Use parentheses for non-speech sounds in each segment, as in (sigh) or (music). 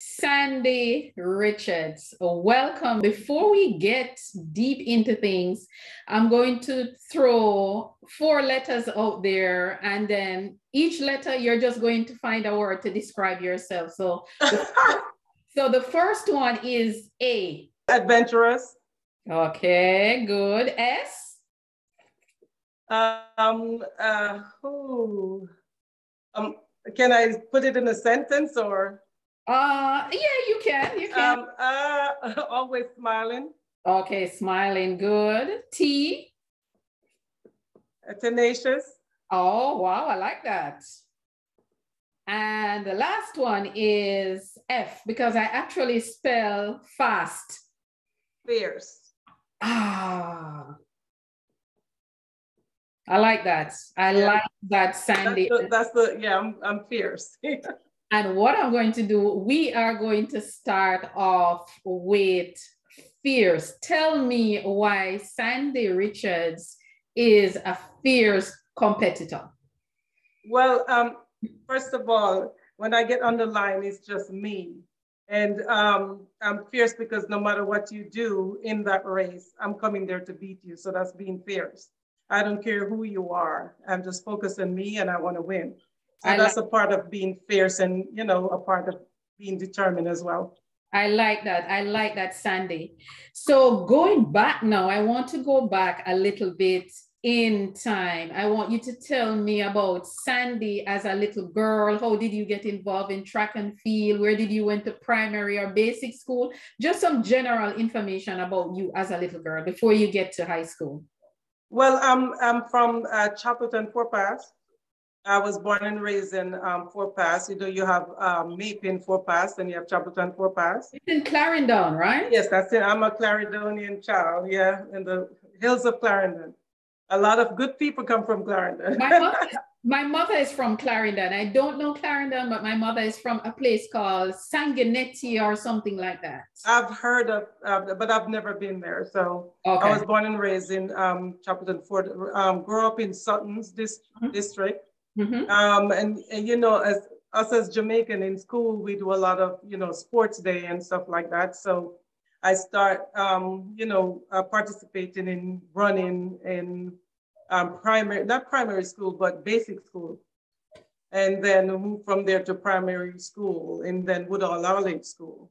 Sandie Richards, welcome. Before we get deep into things, I'm going to throw four letters out there, and then each letter you're just going to find a word to describe yourself. So, (laughs) so the first one is A. Adventurous. Okay, good. S. Um. Uh. Ooh. Um. Can I put it in a sentence or? Uh, yeah, you can. You can. Um, uh, (laughs) always smiling. Okay, smiling. Good. T. Uh, tenacious. Oh, wow. I like that. And the last one is F because I actually spell fast. Fierce. Ah. I like that. I yeah. like that, Sandie. That's the, that's the yeah, I'm, I'm fierce. (laughs) And what I'm going to do, we are going to start off with fierce. Tell me why Sandie Richards is a fierce competitor. Well, um, first of all, when I get on the line, it's just me. And um, I'm fierce because no matter what you do in that race, I'm coming there to beat you. So that's being fierce. I don't care who you are. I'm just focused on me and I want to win. So I that's like, a part of being fierce and, you know, a part of being determined as well. I like that. I like that, Sandie. So going back now, I want to go back a little bit in time. I want you to tell me about Sandie as a little girl. How did you get involved in track and field? Where did you went to primary or basic school? Just some general information about you as a little girl before you get to high school. Well, I'm, I'm from uh, Chapelton, Fort Pass. I was born and raised in um, Fort Pass. You know, you have um, Maple Fort Pass, and you have Chapelton Fort Pass. It's in Clarendon, right? Yes, that's it. I'm a Clarendonian child. Yeah, in the hills of Clarendon. A lot of good people come from Clarendon. my, mother is, (laughs) my mother is from Clarendon. I don't know Clarendon, but my mother is from a place called Sanguinetti or something like that. I've heard of, uh, but I've never been there. So okay. I was born and raised in um, Chapelton Fort. Um, grew up in Sutton's dis- mm-hmm. district. Mm-hmm. Um, and, and, you know, as us as Jamaican in school, we do a lot of, you know, sports day and stuff like that. So I start, um, you know, uh, participating in running in um, primary, not primary school, but basic school. And then move from there to primary school and then Woodall College School.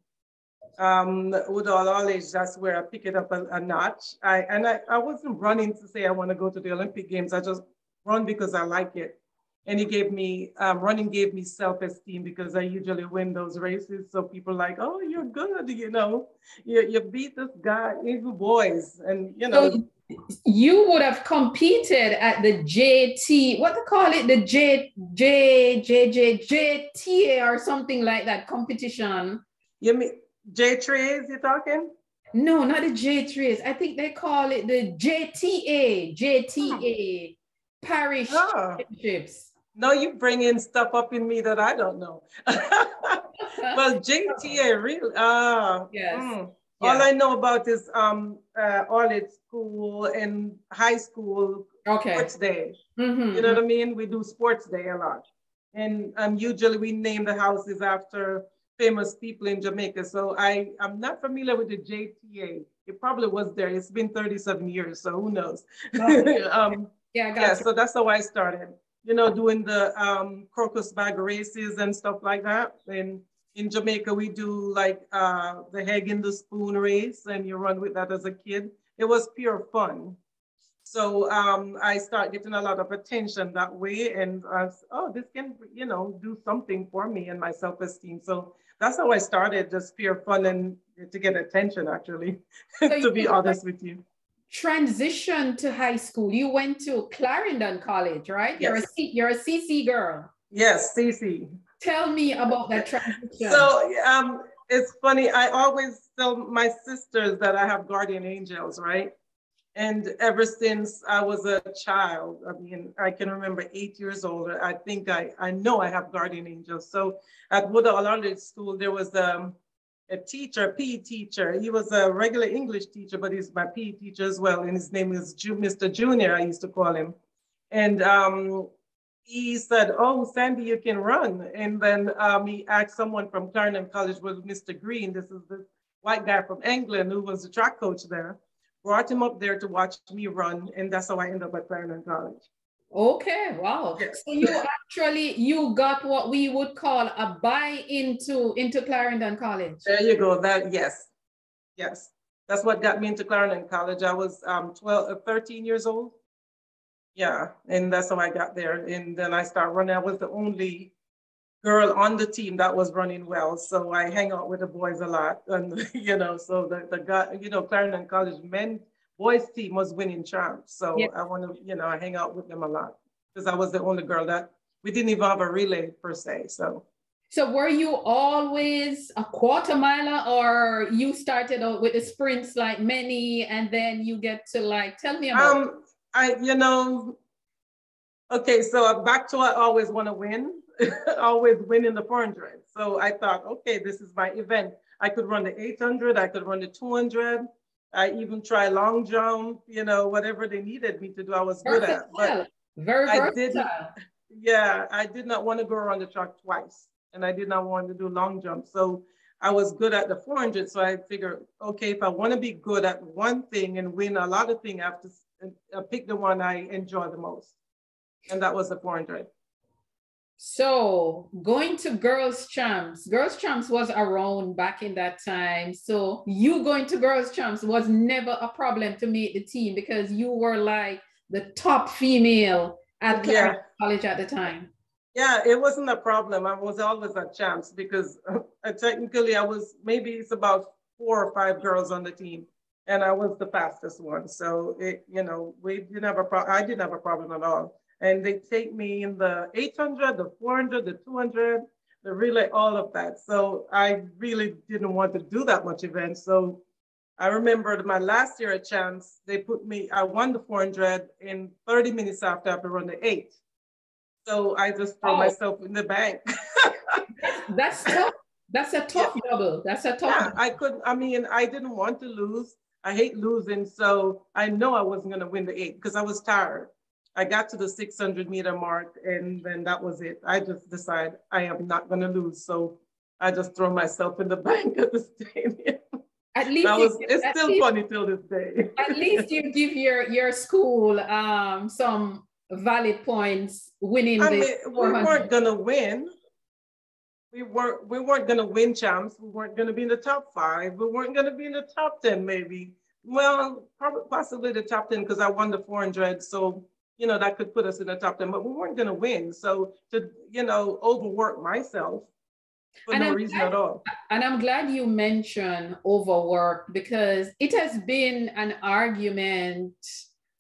Um, Woodall College, that's where I pick it up a, a notch. I, and I, I wasn't running to say I want to go to the Olympic Games. I just run because I like it and he gave me um, running gave me self-esteem because I usually win those races. So people like, oh, you're good, you know, you, you beat this guy, even boys, and you know. So you would have competed at the JT, what to call it, the J J J J JTA or something like that competition. You mean J Trays? you're talking? No, not the J Trays. I think they call it the JTA, JTA. Oh. Parish oh. championships. No, you bring in stuff up in me that I don't know. (laughs) well, JTA, really? Uh, yes. Mm. Yeah. All I know about is um, uh, audit school and high school okay. sports day. Mm-hmm. You know what I mean? We do sports day a lot. And um, usually we name the houses after famous people in Jamaica. So I, I'm not familiar with the JTA. It probably was there. It's been 37 years, so who knows? (laughs) um, yeah, yeah so that's how I started you know, doing the um, crocus bag races and stuff like that. And in Jamaica, we do like uh, the egg in the spoon race, and you run with that as a kid. It was pure fun. So um, I start getting a lot of attention that way, and I was, oh, this can, you know, do something for me and my self-esteem. So that's how I started, just pure fun and to get attention, actually, (laughs) so to be honest with you transition to high school. You went to Clarendon College, right? Yes. You're a C, you're a CC girl. Yes, CC. Tell me about that transition. So um, it's funny. I always tell my sisters that I have guardian angels, right? And ever since I was a child, I mean, I can remember eight years old. I think I, I know I have guardian angels. So at Woodall College School, there was um, a teacher, a PE teacher. He was a regular English teacher, but he's my PE teacher as well. And his name is Ju- Mr. Junior, I used to call him. And um, he said, "Oh, Sandie, you can run." And then um, he asked someone from Clarendon College, was Mr. Green. This is the white guy from England who was the track coach there. Brought him up there to watch me run, and that's how I ended up at Clarendon College. Okay, wow. Yes. So you actually you got what we would call a buy into into Clarendon College. There you go. That yes, yes, that's what got me into Clarendon College. I was um 12, uh, 13 years old yeah, and that's how I got there. And then I started running. I was the only girl on the team that was running well. So I hang out with the boys a lot. And, (laughs) you know, so the, the guy, you know, Clarendon College men, boys team was winning champs. So yeah. I want to, you know, I hang out with them a lot because I was the only girl that we didn't even have a relay per se. So. So were you always a quarter miler or you started out with the sprints like many and then you get to like, tell me about um, I, you know, okay, so back to I always want to win, (laughs) always win in the 400. So I thought, okay, this is my event. I could run the 800, I could run the 200. I even try long jump, you know, whatever they needed me to do, I was good at. But Very I did yeah, I did not want to go around the track twice, and I did not want to do long jump. So I was good at the 400. So I figured, okay, if I want to be good at one thing and win a lot of things, I have to I uh, picked the one I enjoy the most, and that was the 400. So going to Girls Champs, Girls Champs was around back in that time. So you going to Girls Champs was never a problem to make the team because you were like the top female at yeah. college at the time. Yeah, it wasn't a problem. I was always at champs because uh, technically I was maybe it's about four or five girls on the team and I was the fastest one. So it, you know, we didn't have a problem. I didn't have a problem at all. And they take me in the 800, the 400, the 200, the relay, all of that. So I really didn't want to do that much events. So I remembered my last year at Champs, they put me, I won the 400 in 30 minutes after I run the eight. So I just throw oh. myself in the bank. (laughs) That's tough. That's a tough yeah. double. That's a tough. Yeah, I couldn't, I mean, I didn't want to lose. I hate losing. So I know I wasn't going to win the eight because I was tired. I got to the 600 meter mark and then that was it. I just decided I am not going to lose. So I just throw myself in the (laughs) bank at the stadium. At least was, you, it's still least, funny till this day. at least you give your your school um, some valid points winning I this. Mean, we weren't gonna win, we weren't we weren't going to win champs. We weren't going to be in the top five. We weren't going to be in the top ten, maybe. Well, probably possibly the top ten because I won the 400. So you know that could put us in the top ten. But we weren't going to win. So to you know overwork myself for and no I'm reason glad, at all. And I'm glad you mentioned overwork because it has been an argument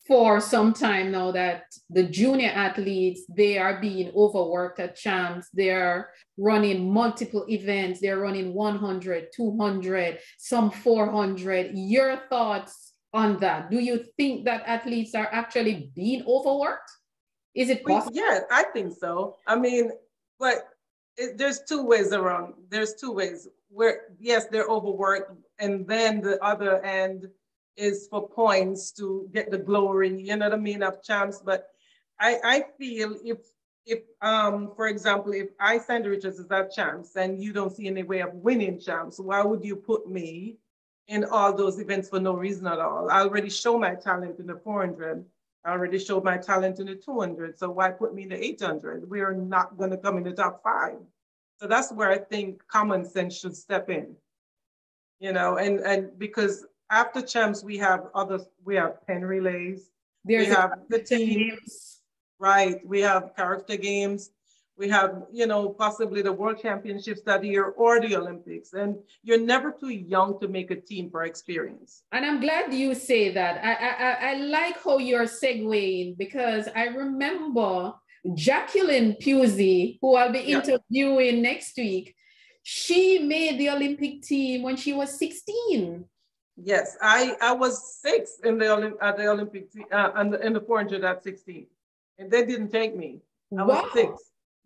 for some time now that the junior athletes they are being overworked at champs they're running multiple events they're running 100 200 some 400 your thoughts on that? Do you think that athletes are actually being overworked? Is it possible? Yeah i think so. I mean but it, there's two ways around. There's two ways. Where yes they're overworked and then the other end is for points to get the glory, you know what I mean, of champs. But I, I feel if, if um, for example, if I, Sandie Richards, is at champs and you don't see any way of winning champs, why would you put me in all those events for no reason at all? I already show my talent in the 400. I already showed my talent in the 200. So why put me in the 800? We are not going to come in the top five. So that's where I think common sense should step in. You know, and and because after champs, we have other, we have Penn Relays. There's we have the teams, right? We have Carifta games. We have, you know, possibly the world championships that year or the Olympics. And you're never too young to make a team for experience. And I'm glad you say that. I, I, I like how you're segueing because I remember Jacqueline Pusey, who I'll be yeah. interviewing next week, she made the Olympic team when she was 16. Yes, I, I was six in the Olymp- at the Olympic uh, in, the, in the 400 at 16, and they didn't take me. I wow. was six.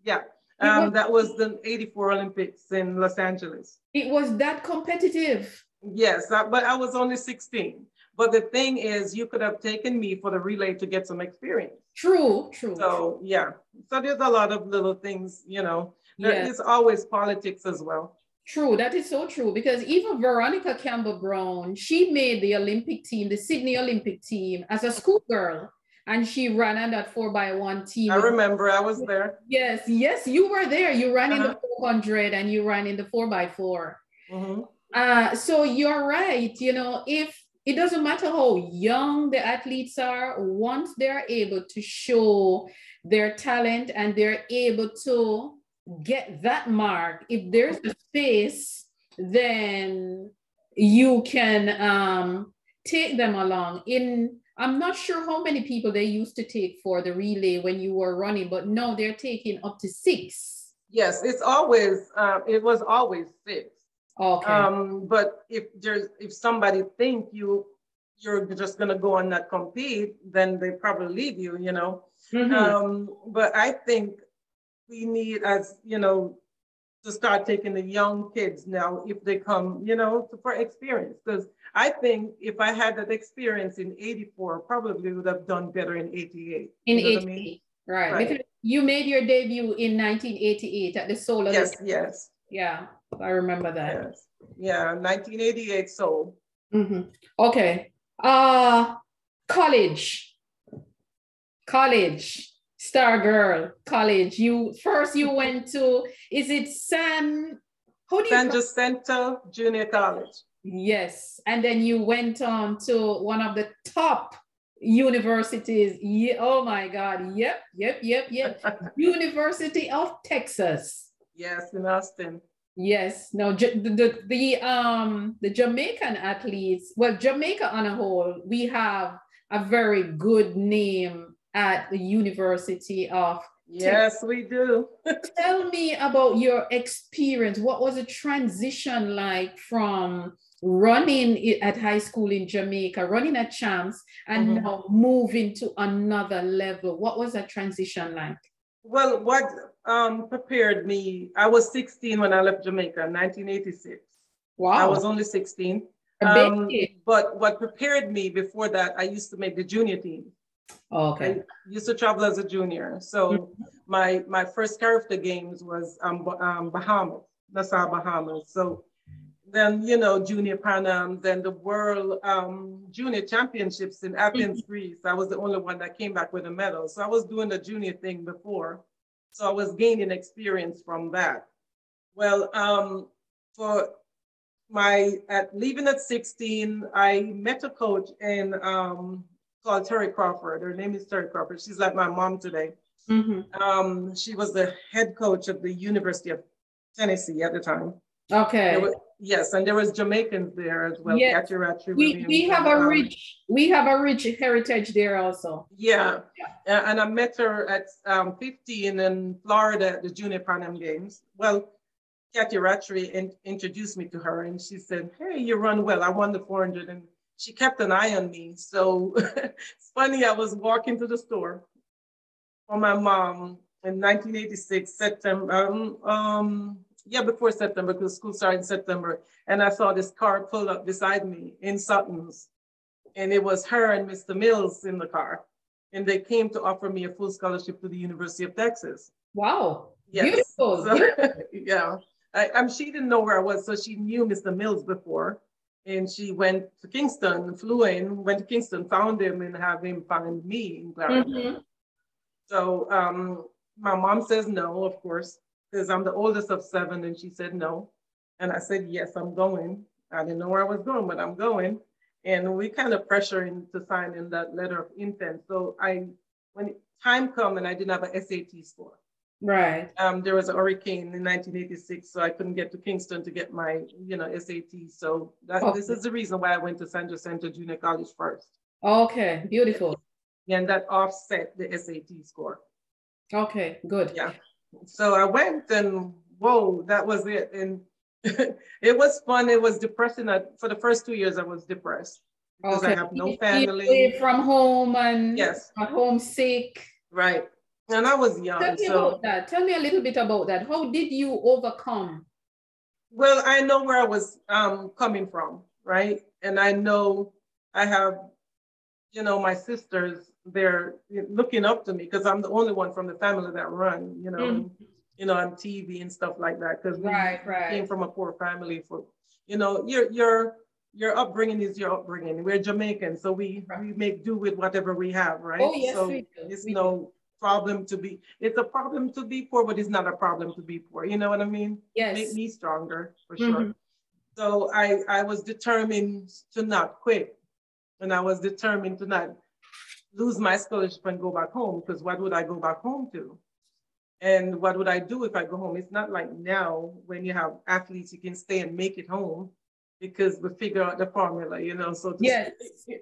Yeah, um, was, that was the 84 Olympics in Los Angeles. It was that competitive. Yes, uh, but I was only 16. But the thing is, you could have taken me for the relay to get some experience. True, true. So yeah, so there's a lot of little things, you know. There yes. is always politics as well. True, that is so true because even Veronica Campbell Brown, she made the Olympic team, the Sydney Olympic team, as a schoolgirl and she ran on that four by one team. I remember I was there. Yes, yes, you were there. You ran uh-huh. in the 400 and you ran in the four by 4 mm-hmm. uh, so you're right. You know, if it doesn't matter how young the athletes are, once they're able to show their talent and they're able to get that mark, if there's a space, then you can um, take them along in I'm not sure how many people they used to take for the relay when you were running, but no, they're taking up to six. Yes, it's always uh, it was always six. Okay. Um, but if there's if somebody think you you're just gonna go and not compete, then they probably leave you, you know. Mm-hmm. Um, but I think we need as you know to start taking the young kids now if they come, you know, for experience because I think if I had that experience in 84, probably would have done better in 88. In you know 88, I mean? right. right. Because you made your debut in 1988 at the Seoul. Yes, yes. Yeah, I remember that. Yes. Yeah, 1988 Seoul. Mm-hmm. Okay. Uh, college. College. Star Girl College. You first you went to, is it San, how do San Jacinto Junior College. Yes. And then you went on to one of the top universities. Yeah, oh my God. Yep, yep, yep, yep. (laughs) University of Texas. Yes, in Austin. Yes. No, the, the, the um the Jamaican athletes, well, Jamaica on a whole, we have a very good name at the University of Yes, we do. (laughs) Tell me about your experience. What was the transition like from running at high school in Jamaica, running at Champs, and mm-hmm. now moving to another level. What was that transition like? Well, what um, prepared me, I was 16 when I left Jamaica in 1986. Wow. I was only 16. Um, but what prepared me before that, I used to make the junior team. Oh, okay. I used to travel as a junior. So mm-hmm. my my first Carifta games was um, um, Bahamas, Nassau, Bahamas. So then you know junior Pan Am, then the World um, Junior Championships in Athens, mm-hmm. Greece. I was the only one that came back with a medal. So I was doing the junior thing before, so I was gaining experience from that. Well, um, for my at leaving at 16, I met a coach in um, called Terry Crawford. Her name is Terry Crawford. She's like my mom today. Mm-hmm. Um, she was the head coach of the University of Tennessee at the time. Okay. Was, yes, and there was Jamaicans there as well. Yes. we, we have a rich we have a rich heritage there also. Yeah, yeah. and I met her at um, 15 in Florida at the Junior Pan Am Games. Well, Kathy Rattray in, introduced me to her, and she said, "Hey, you run well. I won the 400." And she kept an eye on me. So (laughs) it's funny. I was walking to the store for my mom in 1986 September. Um, um, yeah, before September, because school started in September. And I saw this car pull up beside me in Sutton's. And it was her and Mr. Mills in the car. And they came to offer me a full scholarship to the University of Texas. Wow. Yes. Beautiful. So, (laughs) yeah. I, am she didn't know where I was, so she knew Mr. Mills before. And she went to Kingston, flew in, went to Kingston, found him, and have him find me in Clarendon. Mm-hmm. So um, my mom says no, of course because I'm the oldest of seven. And she said no. And I said, yes, I'm going. I didn't know where I was going, but I'm going. And we kind of pressure him to sign in that letter of intent. So I, when time come and I didn't have an SAT score. Right. Um, there was a hurricane in 1986, so I couldn't get to Kingston to get my, you know, SAT. So that, okay. this is the reason why I went to San Jacinto Junior College first. Okay, beautiful. And that offset the SAT score. Okay, good. Yeah so I went and whoa, that was it. And (laughs) it was fun. It was depressing. For the first two years, I was depressed because okay. I have no family. From home and yes, homesick. Right. And I was young. Tell me so. about that. Tell me a little bit about that. How did you overcome? Well, I know where I was um, coming from, right? And I know I have, you know, my sisters, they're looking up to me because I'm the only one from the family that run, you know, mm-hmm. you know, on TV and stuff like that. Because we right, right. came from a poor family for, you know, your your your upbringing is your upbringing. We're Jamaican, so we right. we make do with whatever we have, right? Oh yes, so we do. It's we no. Problem to be. It's a problem to be poor, but it's not a problem to be poor. You know what I mean? Yes. Make me stronger for mm-hmm. sure. So I I was determined to not quit, and I was determined to not lose my scholarship and go back home because what would I go back home to? And what would I do if I go home? It's not like now when you have athletes, you can stay and make it home because we figure out the formula, you know. So yes,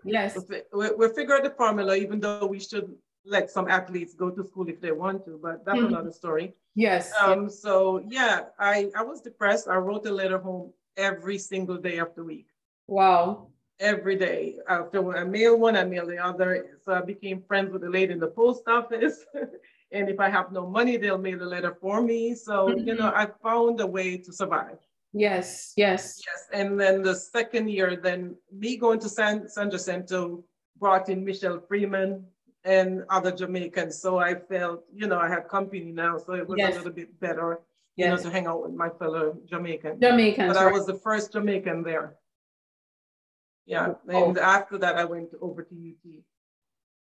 yes, we, we figure out the formula, even though we should let some athletes go to school if they want to, but that's mm-hmm. another story. Yes. Um. So yeah, I I was depressed. I wrote a letter home every single day of the week. Wow. Every day. After I mail one, I mail the other. So I became friends with the lady in the post office. (laughs) and if I have no money, they'll mail a letter for me. So, mm-hmm. you know, I found a way to survive. Yes, yes. Yes, and then the second year, then me going to San, San Jacinto brought in Michelle Freeman and other Jamaicans. So I felt, you know, I had company now, so it was yes. a little bit better, you yes. know, to hang out with my fellow Jamaicans. Jamaicans. But right. I was the first Jamaican there. Yeah, oh. and after that, I went over to UT.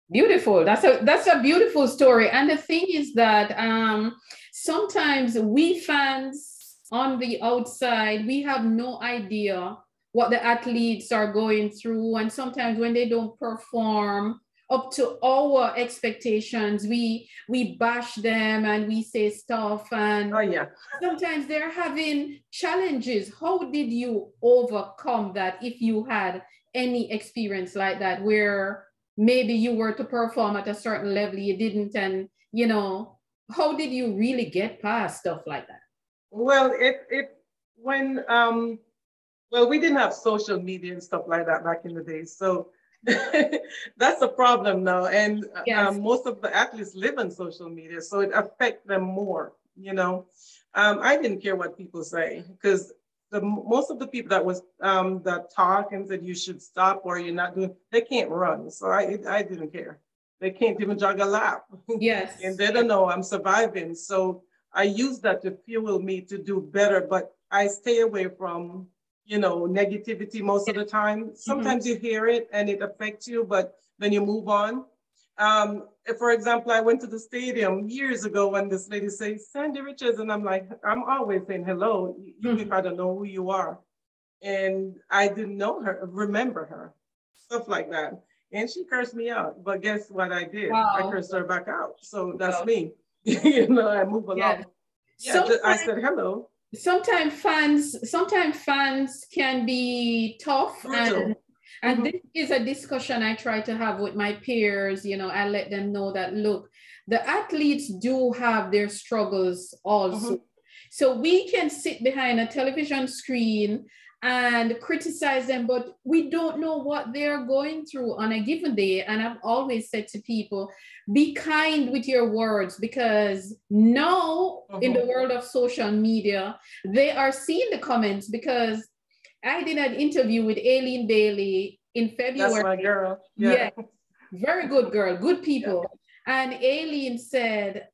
Beautiful. That's a that's a beautiful story. And the thing is that um, sometimes we fans on the outside, we have no idea what the athletes are going through. And sometimes when they don't perform up to our expectations, we we bash them and we say stuff. And oh, yeah. sometimes they're having challenges. How did you overcome that if you had any experience like that where maybe you were to perform at a certain level, you didn't, and you know, how did you really get past stuff like that? Well, it it when um well we didn't have social media and stuff like that back in the day, so (laughs) that's a problem now. And yes. um, most of the athletes live on social media, so it affects them more. You know, um, I didn't care what people say because the most of the people that was um, that talk and said you should stop or you're not doing, they can't run. So I I didn't care. They can't even jog a lap. Yes. (laughs) and they don't know I'm surviving. So I use that to fuel me to do better, but I stay away from, you know, negativity most of the time. Sometimes mm-hmm. you hear it and it affects you, but then you move on. Um, for example, I went to the stadium years ago when this lady says, Sandie Richards, and I'm like, I'm always saying hello, even mm-hmm. if I don't know who you are. And I didn't know her, remember her, stuff like that. And she cursed me out. But guess what I did? Wow. I cursed her back out. So that's wow. me. (laughs) you know, I move along. Yeah. Yeah, I said hello. Sometimes fans, sometimes fans can be tough Brutal. and and mm-hmm. this is a discussion I try to have with my peers. You know, I let them know that look, the athletes do have their struggles also. Mm-hmm. So we can sit behind a television screen and criticize them, but we don't know what they're going through on a given day. And I've always said to people, be kind with your words because now uh-huh. in the uh-huh. world of social media, they are seeing the comments because I did an interview with Aleen Bailey in February. That's my girl. Yeah. yeah. Very good girl, good people. Yeah. And Aleen said,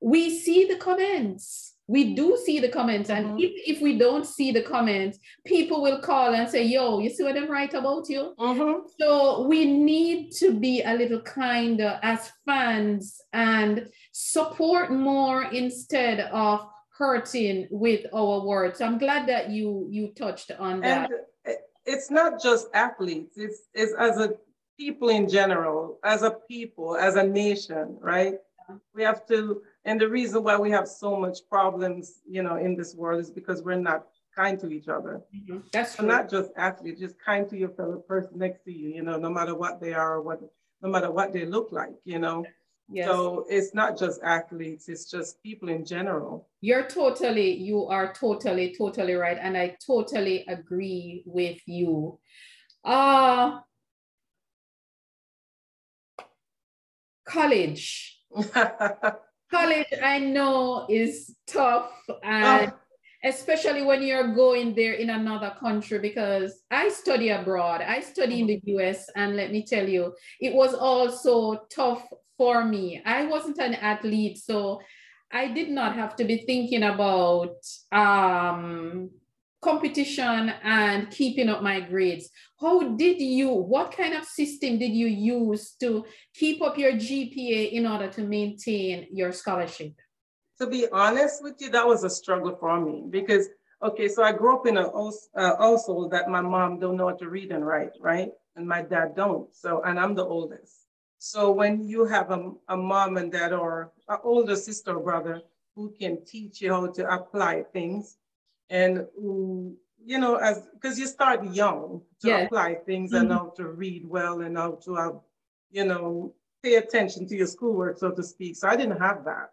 we see the comments we do see the comments and mm-hmm. if, if we don't see the comments people will call and say yo you see what i'm right about you? Mm-hmm. so we need to be a little kinder as fans and support more instead of hurting with our words. So i'm glad that you you touched on that. and it's not just athletes it's it's as a people in general as a people as a nation right? We have to and the reason why we have so much problems, you know, in this world is because we're not kind to each other. Mm-hmm. That's so not just athletes, just kind to your fellow person next to you, you know, no matter what they are or what, no matter what they look like, you know. Yes. So it's not just athletes, it's just people in general. You're totally, you are totally, totally right. And I totally agree with you. Uh college. (laughs) college I know is tough and oh. especially when you're going there in another country because I study abroad. I study in the US and let me tell you, it was also tough for me. I wasn't an athlete, so I did not have to be thinking about um, competition and keeping up my grades. How did you, what kind of system did you use to keep up your GPA in order to maintain your scholarship? To be honest with you, that was a struggle for me because, okay, so I grew up in a also that my mom don't know how to read and write, right? And my dad don't. So, and I'm the oldest. So when you have a, a mom and dad or an older sister or brother who can teach you how to apply things and you know, as because you start young to yeah. apply things mm-hmm. and how to read well and how to have, you know, pay attention to your schoolwork, so to speak. So I didn't have that,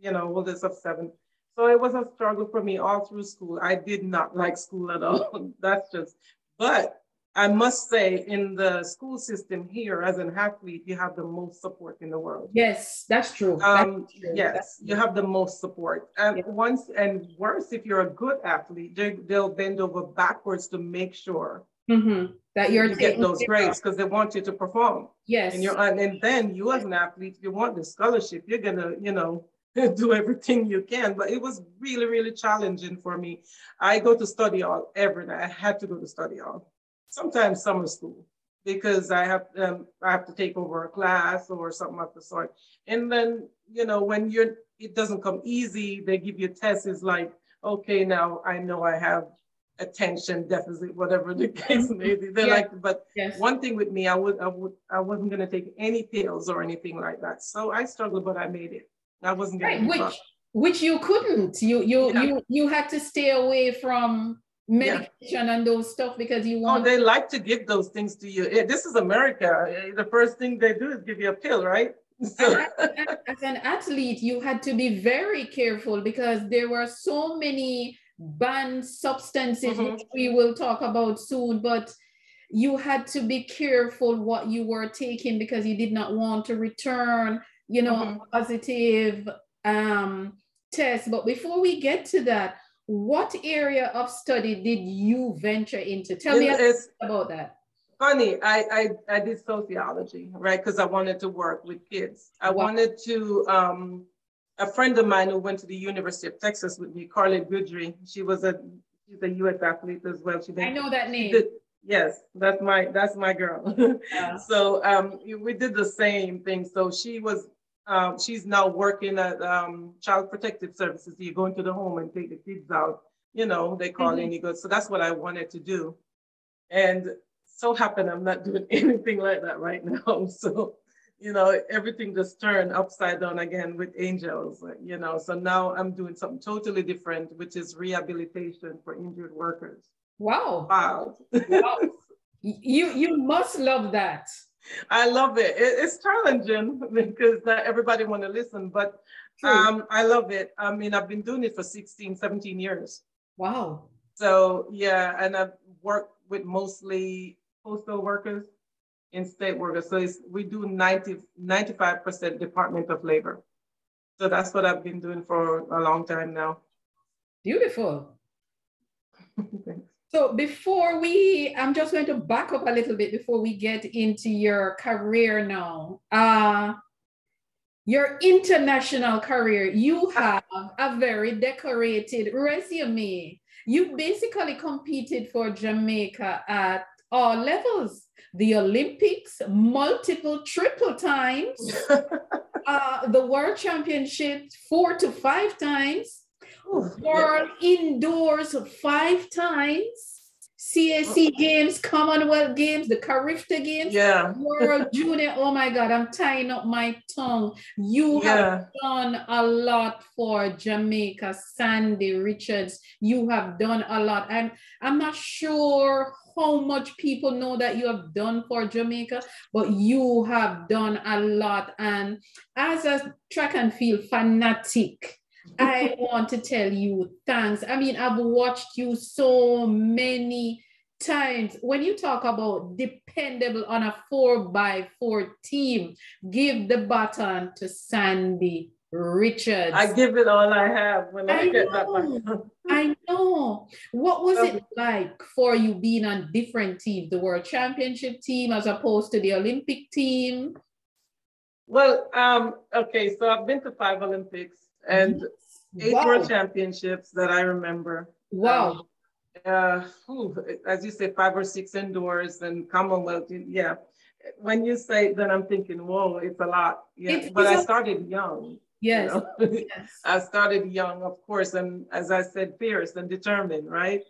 you know, oldest of seven. So it was a struggle for me all through school. I did not like school at all. (laughs) That's just, but I must say, in the school system here, as an athlete, you have the most support in the world. Yes, that's true. Um, that's true. Yes, that's you have the most support. And once, and worse, if you're a good athlete, they, will bend over backwards to make sure mm-hmm. that you're you get those grades because they want you to perform. Yes, and you're, and then you as an athlete, you want the scholarship. You're gonna, you know, (laughs) do everything you can. But it was really, really challenging for me. I go to study hall every night. I had to go to study hall sometimes summer school because I have um, I have to take over a class or something of the sort. And then you know when you're it doesn't come easy, they give you tests. It's like okay now I know I have attention deficit, whatever the (laughs) case may be. They're yeah. like, but yes. one thing with me, I would I would I wasn't gonna take any pills or anything like that. So I struggled, but I made it. I wasn't gonna right. which which you couldn't. You you yeah. you you had to stay away from medication yeah. and those stuff because you oh, want. Oh, they like to give those things to you. This is America. The first thing they do is give you a pill, right? (laughs) So. As an athlete, you had to be very careful because there were so many banned substances, mm-hmm. which we will talk about soon. But you had to be careful what you were taking because you did not want to return, you know, mm-hmm. positive um, test. But before we get to that, what area of study did you venture into? Tell me about that. Funny, I, I, I did sociology, right? Because I wanted to work with kids. I wow. wanted to, um, a friend of mine who went to the University of Texas with me, Carlette Guidry, she was a, she's a US athlete as well. She did, I know that name. Did, yes, that's my, that's my girl. (laughs) Yeah. so um, we did the same thing. So she was um, she's now working at um, Child Protective Services. You go into the home and take the kids out. You know, they call mm-hmm. in, you go. So that's what I wanted to do. And so happened I'm not doing (laughs) anything like that right now. (laughs) So, you know, everything just turned upside down again with angels, you know. So now I'm doing something totally different, which is rehabilitation for injured workers. Wow. Wow. (laughs) wow. you you must love that. I love it. it. It's challenging because not everybody want to listen, but um, I love it. I mean, I've been doing it for 16, 17 years. Wow. So yeah, and I've worked with mostly postal workers and state workers. So we do 90, 95% Department of Labor. So that's what I've been doing for a long time now. Beautiful. (laughs) So before we, I'm just going to back up a little bit before we get into your career now. Uh, your international career, you have a very decorated resume. You basically competed for Jamaica at all levels. The Olympics, multiple, triple times. (laughs) uh, the World Championships, four to five times World indoors five times. CAC mm-hmm. games, Commonwealth games, the Carifta games, yeah. World (laughs) Junior. Oh my God, I'm tying up my tongue. You yeah. have done a lot for Jamaica, Sandie Richards. You have done a lot. And I'm not sure how much people know that you have done for Jamaica, but you have done a lot. And as a track and field fanatic, I want to tell you thanks. I mean, I've watched you so many times. When you talk about dependable on a four by four team, give the baton to Sandie Richards. I give it all I have when I, I get know. that baton. I know. What was it like for you being on different teams, the World Championship team as opposed to the Olympic team? Well, um, okay, so I've been to five Olympics and eight wow. World Championships that I remember. Wow. Um, uh, whew, as you say, five or six indoors and Commonwealth. Yeah. When you say that, I'm thinking, whoa, it's a lot. Yeah. It's, but I started young. Yes. You know? (laughs) yes. (laughs) I started young, of course, and as I said, fierce and determined, right?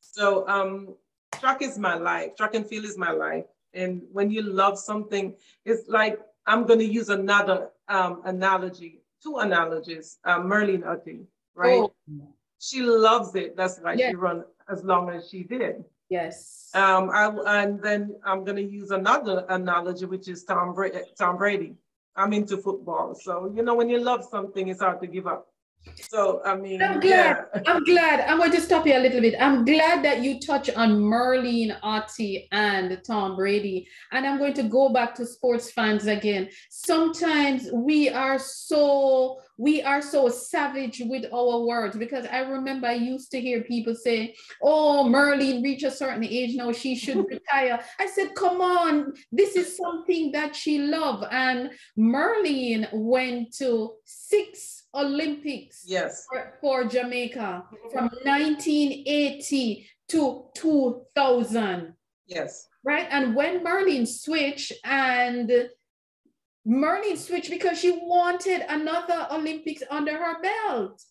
So um, track is my life. Track and field is my life. And when you love something, it's like I'm going to use another um, analogy, two analogies. Uh, Merlene Ottey, right? Oh. She loves it. That's why she run as long as she did. Yes. Um, I, and then I'm going to use another analogy, which is Tom, Bra- Tom Brady. I'm into football. So, you know, when you love something, it's hard to give up. So, I mean, I'm glad. Yeah. (laughs) I'm glad. I'm going to stop you a little bit. I'm glad that you touch on Merlene Ottey and Tom Brady. And I'm going to go back to sports fans again. Sometimes we are so we are so savage with our words because I remember I used to hear people say, Oh, Merlene reached a certain age now, she should (laughs) retire. I said, Come on, this is something that she loved. And Merlene went to six Olympics yes. for, for Jamaica mm-hmm. from 1980 to 2000. Yes. Right. And when Merlene switched and Merlene switched because she wanted another Olympics under her belt.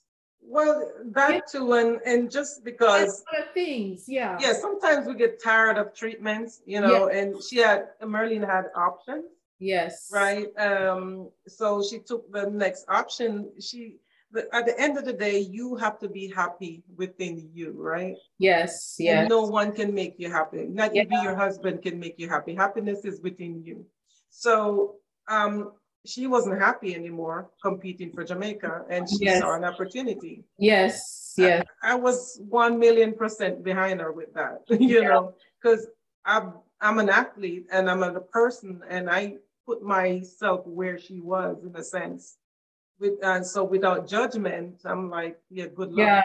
Well, that yeah. too, and and just because things, yeah. Yeah, sometimes we get tired of treatments, you know, yeah. and she had Merlene had options. Yes. Right. Um, so she took the next option. She but at the end of the day, you have to be happy within you, right? Yes. Yes. And no one can make you happy. Not yeah. even your husband can make you happy. Happiness is within you. So um, she wasn't happy anymore competing for Jamaica and she yes. saw an opportunity. Yes, yes. I, I, was one million percent behind her with that, (laughs) you yeah. know, because I'm, I'm an athlete and I'm a person and I put myself where she was in a sense. With and so without judgment i'm like yeah good luck. Yeah.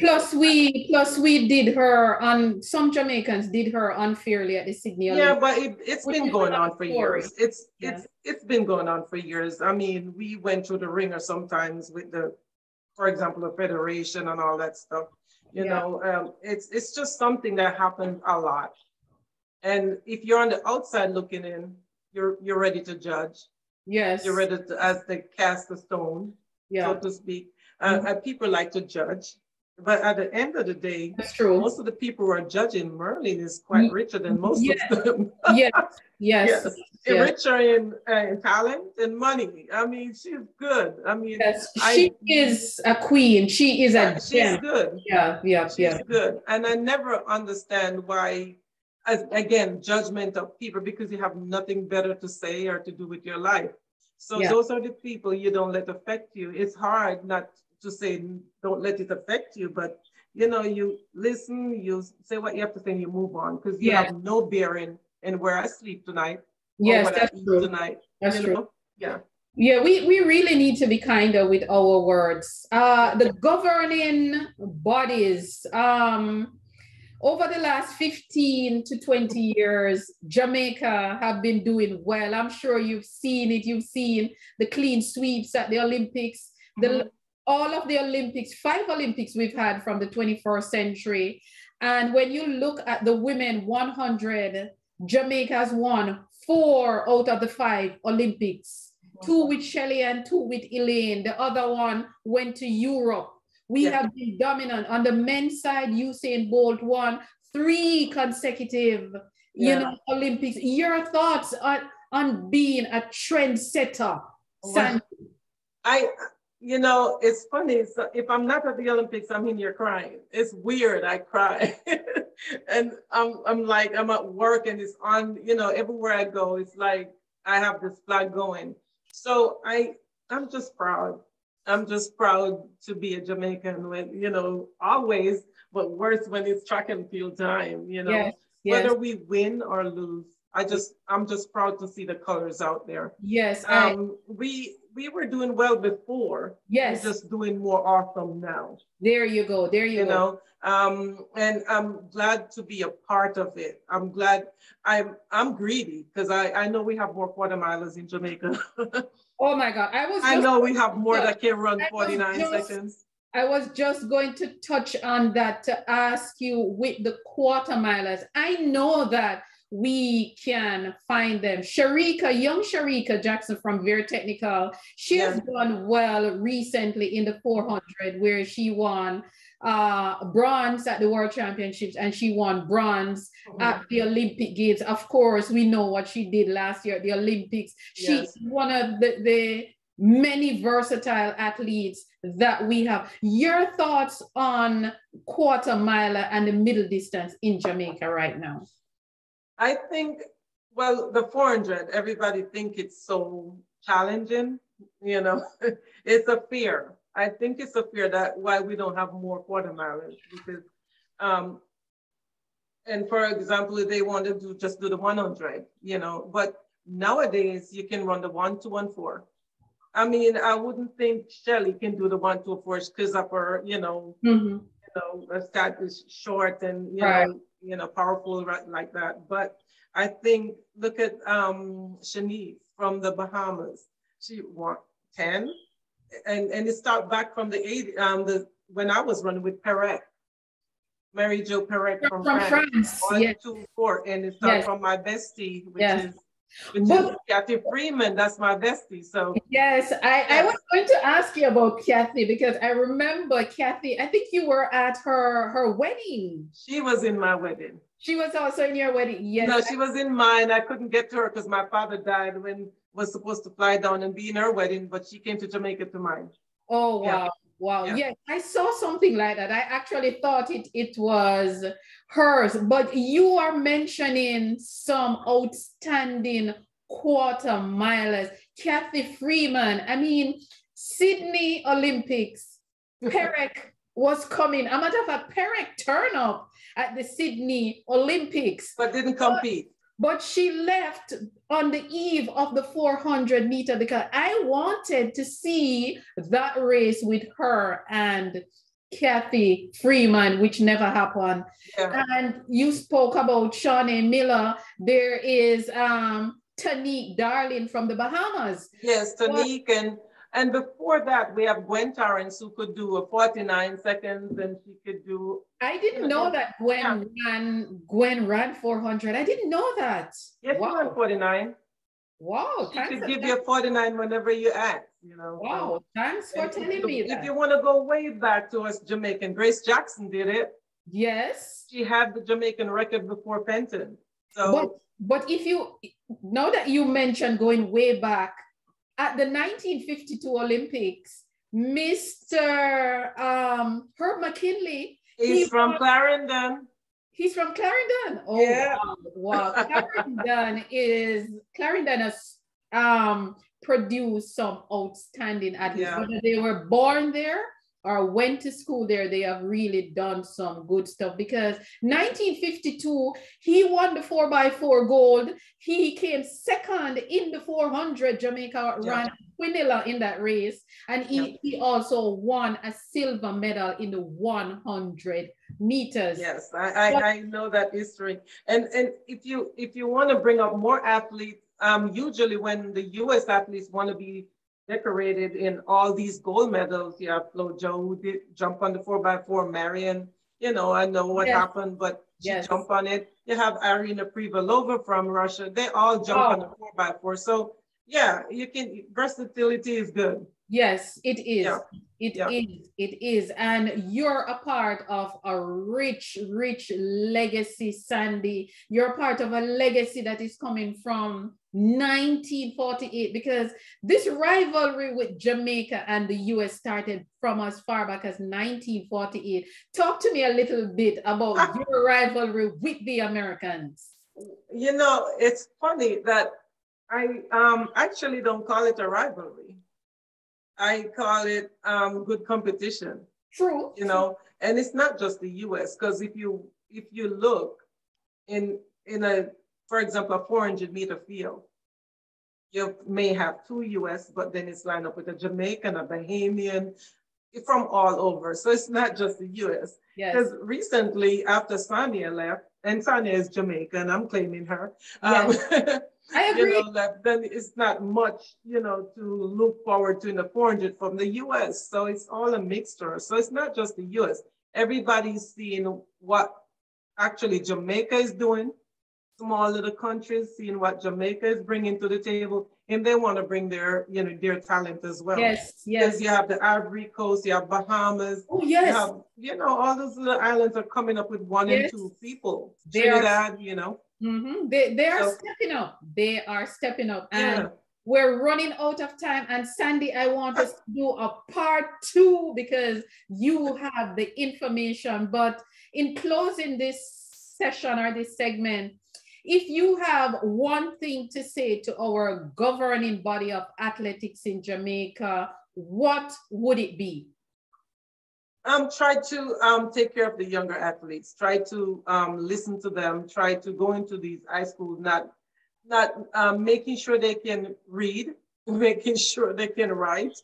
Plus we plus we did her on some jamaicans did her unfairly at the sydney yeah Olympics, but it, has been going on for story. years. It's yeah. it's it's been going on for years. I mean we went through the ringer sometimes with the for example the federation and all that stuff you yeah. know um, it's it's just something that happens a lot. And if you're on the outside looking in you're you're ready to judge Yes. You're ready to, as they cast a stone, yeah. so to speak. Uh, mm-hmm. people like to judge. But at the end of the day, That's true. most of the people who are judging Merlene is quite richer than most yes. of them. yes, yes. (laughs) yes. yes. Richer in, uh, in talent and money. I mean, she's good. I mean, yes. she I, is a queen. She is a She's gem. good. Yeah, yeah, she's yeah. good. And I never understand why as, again, judgment of people because you have nothing better to say or to do with your life. So yeah. those are the people you don't let affect you. It's hard not to say don't let it affect you, but you know, you listen, you say what you have to say, and you move on because you yeah. have no bearing in where I sleep tonight. Yes, that's true. Tonight, that's true. Know? Yeah. Yeah, we, we really need to be kinder with our words. Uh, the governing bodies, um, over the last 15 to 20 years, Jamaica have been doing well. I'm sure you've seen it. You've seen the clean sweeps at the Olympics, the, mm-hmm. all of the Olympics, five Olympics we've had from the 21st century. And when you look at the women 100, Jamaica has won four out of the five Olympics, mm-hmm. two with Shelly and two with Elaine. The other one went to Europe. We yeah. have been dominant on the men's side. Usain Bolt won three consecutive, yeah. you know, Olympics. Your thoughts on on being a trendsetter, oh, well, I, you know, it's funny. So if I'm not at the Olympics, I'm in here crying. It's weird. I cry, (laughs) and I'm I'm like I'm at work and it's on. You know, everywhere I go, it's like I have this flag going. So I I'm just proud I'm just proud to be a Jamaican when, you know, always, but worse when it's track and field time, you know, yes, yes. whether we win or lose. I just, I'm just proud to see the colors out there. Yes. Um, I... we, we were doing well before. Yes. We're just doing more awesome now. There you go. There you, you go. know, um, and I'm glad to be a part of it. I'm glad I'm I'm greedy because I, I know we have more quarter milers in Jamaica. (laughs) oh my God. I was I know we have more that can run 49 just, seconds. I was just going to touch on that to ask you with the quarter milers. I know that we can find them. Shericka, young Shericka Jackson from Vere Technical, she yeah. has done well recently in the 400 where she won uh, bronze at the World Championships and she won bronze mm-hmm. at the Olympic Games. Of course, we know what she did last year at the Olympics. She's one of the, the many versatile athletes that we have. Your thoughts on quarter miler and the middle distance in Jamaica right now? I think, well, the 400, everybody think it's so challenging, you know, (laughs) it's a fear. I think it's a fear that why we don't have more quarter milers because, um, and for example, if they want to just do the 100, you know, but nowadays you can run the one, two, one, four. I mean, I wouldn't think Shelly can do the one, two, four because of her, you know, mm-hmm. you know, her stat is short and you right. know, you know, powerful right, like that. But I think look at um Shanice from the Bahamas. She won 10 and and it started back from the 80 um the when I was running with Perec. Mary Jo Perec from, from France. France. One, yes. two, four. And it started yes. from my bestie, which yes. is which but, is Cathy Freeman. That's my bestie. So yes, I, yes. I was going to ask you about Cathy because I remember Cathy. I think you were at her her wedding. She was in my wedding. She was also in your wedding. Yes. No, she was in mine. I couldn't get to her because my father died when was supposed to fly down and be in her wedding, but she came to Jamaica to mine. Oh wow. Yeah. Wow. Yeah. Yes, I saw something like that. I actually thought it it was hers, but you are mentioning some outstanding quarter milers. Cathy Freeman. I mean, Sydney Olympics. (laughs) Perec was coming. A matter of fact, Perec turned up at the Sydney Olympics. But didn't compete. But, but she left on the eve of the 400 meter because I wanted to see that race with her and Cathy Freeman, which never happened. Yeah. And you spoke about Shaunae Miller. There is um, Tonique Darling from the Bahamas. Yes, Tonique and and before that, we have Gwen Torrence who could do a 49 seconds and she could do. I didn't know that Gwen yeah. ran, Gwen ran 400. I didn't know that. Yes, wow. ran 49. Wow. She could give you a 49 whenever you ask, you know. Wow. Thanks for telling you, me that. If you want to go way back to us Jamaican, Grace Jackson did it. Yes. She had the Jamaican record before Penton. So. But, but if you, now that you mentioned going way back, at the 1952 Olympics, Mr. Um, Herb McKenley. He's from Clarendon. He's from Clarendon. Oh, yeah. wow. wow. Clarendon (laughs) is, Clarendon has um, produced some outstanding athletes. Yeah. Whether they were born there or went to school there, they have really done some good stuff because 1952, he won the 4x4 gold. He came second in the 400. Jamaica yeah. ran quinella in that race. And he, yeah. he also won a silver medal in the 100 meters. Yes, I, I, I know that history. And, and if you if you want to bring up more athletes, um, usually when the US athletes want to be decorated in all these gold medals. You have Flo Jo who did jump on the four by four. Marion, you know, I know what yes. happened, but she yes. jumped on it. You have Irina Privalova from Russia. They all jump oh. on the oh. four by four. So yeah, you can versatility is good. Yes, it is. Yeah. It yeah. is. It is. And you're a part of a rich, rich legacy, Sandie. You're part of a legacy that is coming from 1948 because this rivalry with Jamaica and the US started from as far back as 1948. Talk to me a little bit about (laughs) your rivalry with the Americans. You know, it's funny that I um, actually don't call it a rivalry. I call it um, good competition. True. You know, and it's not just the US because if you if you look in in a for example a 400 meter field, you may have two US, but then it's lined up with a Jamaican, a Bahamian, from all over. So it's not just the US. Because yes. recently, after Sanya left, and Sanya is Jamaican, I'm claiming her. Um, yes. Um, (laughs) I agree. You know, that then it's not much, you know, to look forward to in the 400 from the US. So it's all a mixture. So it's not just the US. Everybody's seeing what actually Jamaica is doing, small little countries seeing what Jamaica is bringing to the table, and they want to bring their, you know, their talent as well. Yes, yes. You have the Ivory Coast, you have Bahamas. Oh, yes. You, have, you know, all those little islands are coming up with one yes. and two people. They Trinidad, are, you know. Mm-hmm. They, they are so, stepping up. They are stepping up. And yeah. we're running out of time. And Sandie, I want us to do a part two because you have the information. But in closing this session or this segment, if you have one thing to say to our governing body of athletics in Jamaica, what would it be? Um, try to um, take care of the younger athletes. Try to um, listen to them. Try to go into these high schools, not not um, making sure they can read, (laughs) making sure they can write,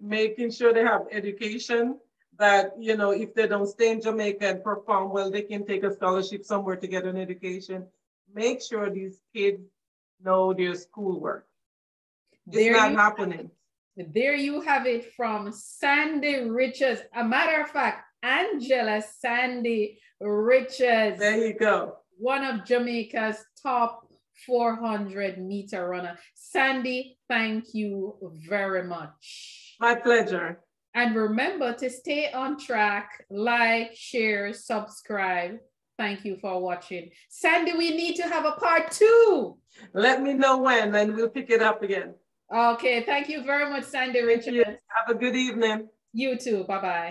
making sure they have education. That you know, if they don't stay in Jamaica and perform well, they can take a scholarship somewhere to get an education make sure these kids know their schoolwork. It's there not happening. There you have it from Sandie Richards. A matter of fact, Angela Sandie Richards. There you go. One of Jamaica's top 400 meter runner. Sandie, thank you very much. My pleasure. And remember to stay on track, like, share, subscribe. Thank you for watching. Sandie, we need to have a part two. Let me know when and we'll pick it up again. Okay. Thank you very much, Sandie Richards. Have a good evening. You too. Bye-bye.